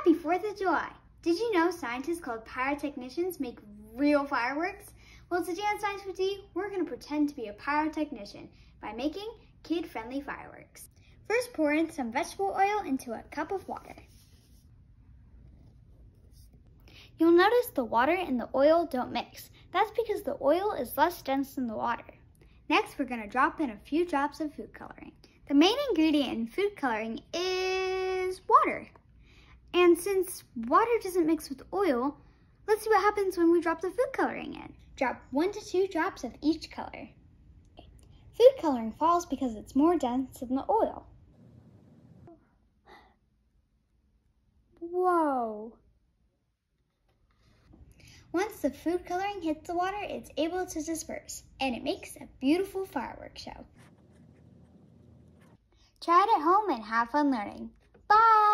Happy 4th of July! Did you know scientists called pyrotechnicians make real fireworks? Well, today on Science with Dee, we're going to pretend to be a pyrotechnician by making kid-friendly fireworks. First, pour in some vegetable oil into a cup of water. You'll notice the water and the oil don't mix. That's because the oil is less dense than the water. Next, we're going to drop in a few drops of food coloring. The main ingredient in food coloring is water. And since water doesn't mix with oil, let's see what happens when we drop the food coloring in. Drop one to two drops of each color. Food coloring falls because it's more dense than the oil. Whoa! Once the food coloring hits the water, it's able to disperse, and it makes a beautiful fireworks show. Try it at home and have fun learning. Bye!